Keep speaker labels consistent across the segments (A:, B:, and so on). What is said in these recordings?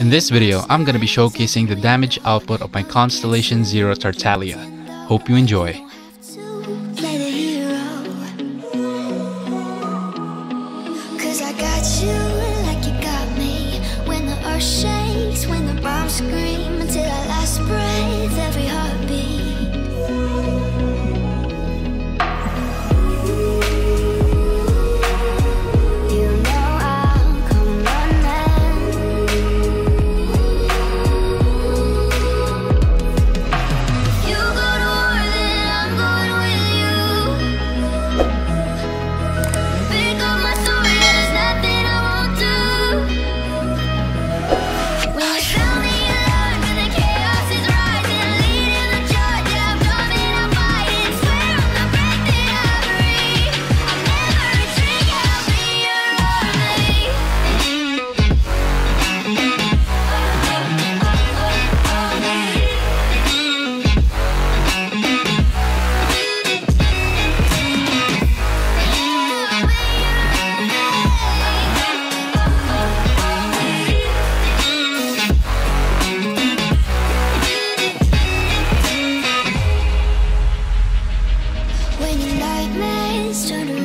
A: In this video, I'm going to be showcasing the damage output of my Constellation Zero Tartaglia. Hope you enjoy.
B: scream nightmares turn around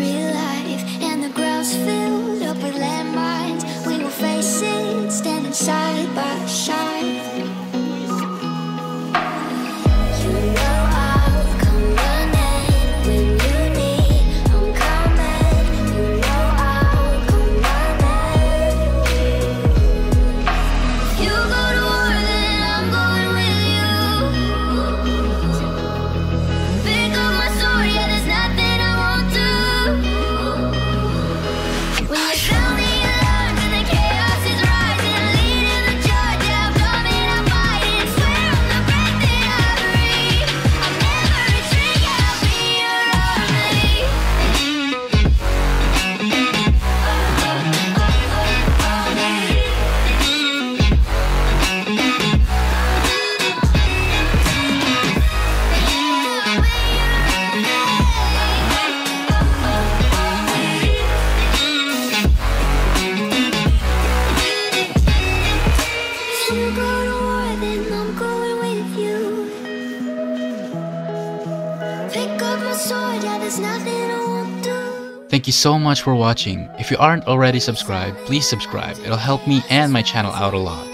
A: Thank you so much for watching. If you aren't already subscribed, please subscribe. It'll help me and my channel out a lot.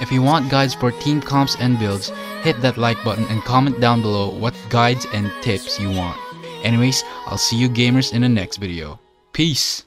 A: If you want guides for team comps and builds, hit that like button and comment down below what guides and tips you want. Anyways, I'll see you gamers in the next video. Peace!